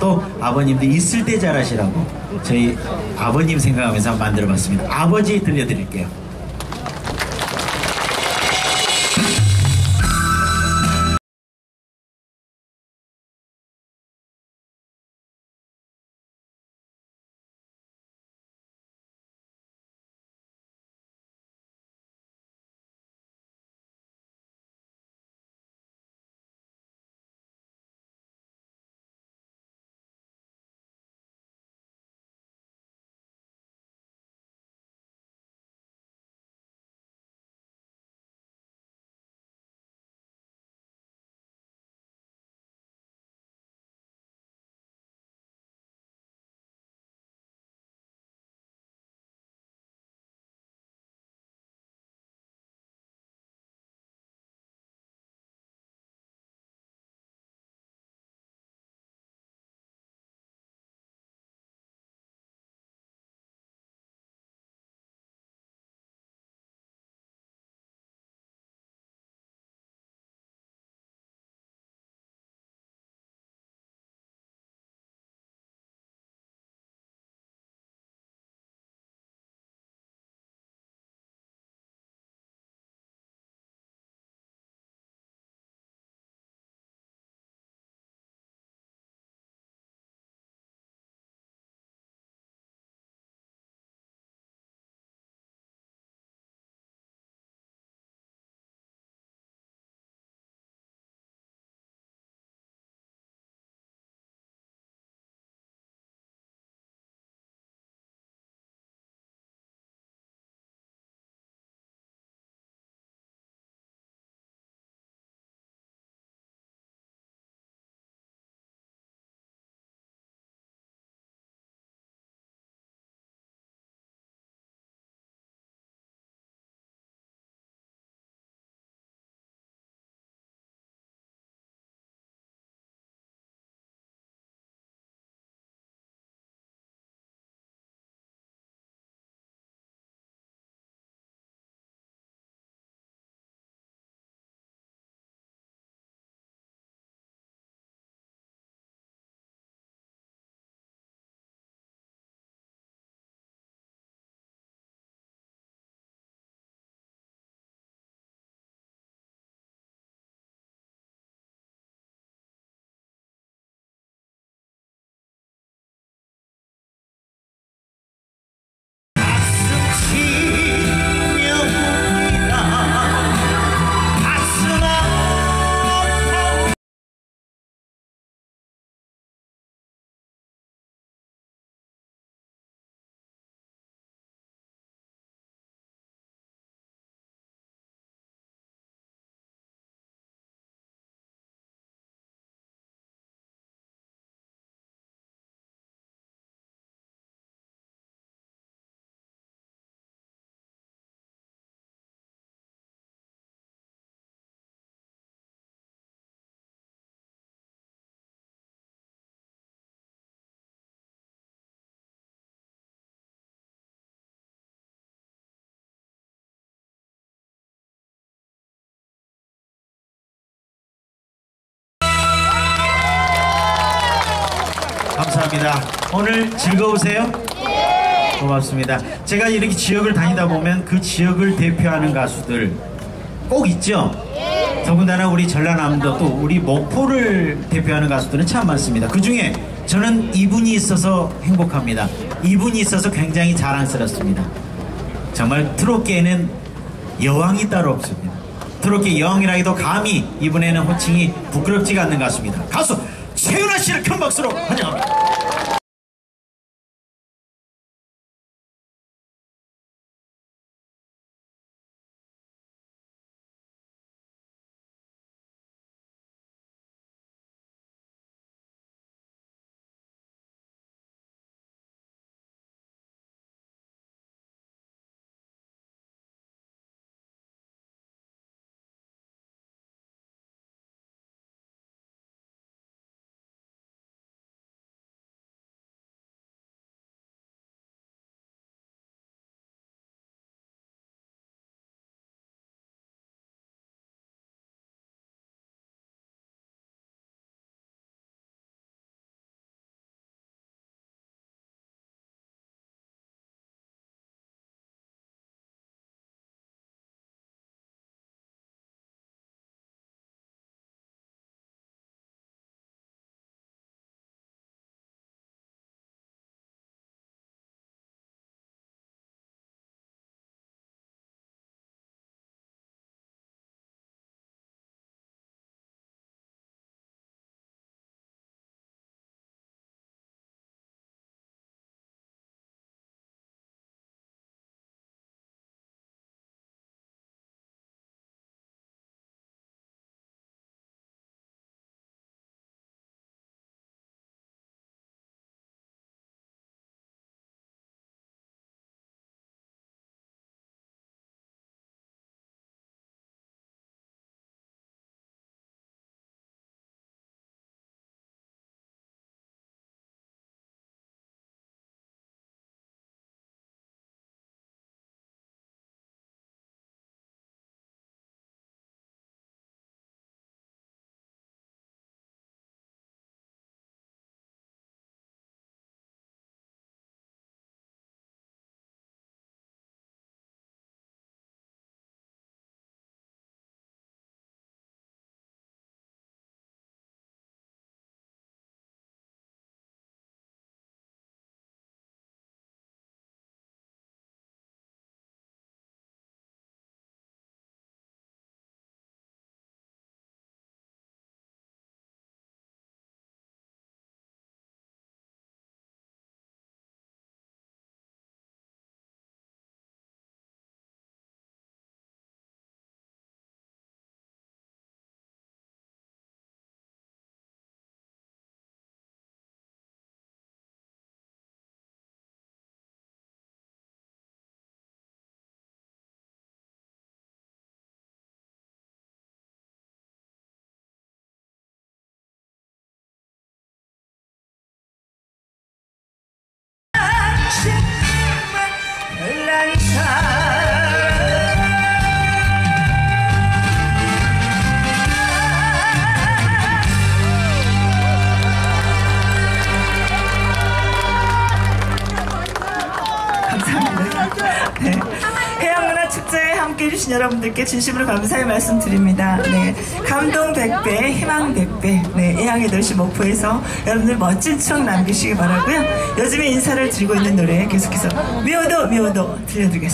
또 아버님도 있을 때 잘하시라고 저희 아버님 생각하면서 만들어봤습니다. 아버지 들려드릴게요. 감사합니다. 오늘 즐거우세요? 고맙습니다. 제가 이렇게 지역을 다니다 보면 그 지역을 대표하는 가수들 꼭 있죠? 더군다나 우리 전라남도 또 우리 목포를 대표하는 가수들은 참 많습니다. 그 중에 저는 이분이 있어서 행복합니다. 이분이 있어서 굉장히 자랑스럽습니다. 정말 트롯계에는 여왕이 따로 없습니다. 트롯계 여왕이라 해도 감히 이분에는 호칭이 부끄럽지가 않는 가수입니다. 가수 최윤아 씨를 큰 박수로 환영합니다. 와주신 여러분들께 진심으로 감사의 말씀 드립니다. 네. 감동 100배, 희망 100배. 네. 이항의 도시 목포에서 여러분들 멋진 추억 남기시기 바라고요. 요즘에 인사를 드리고 있는 노래 계속해서 미워도 미워도 들려드리겠습니다.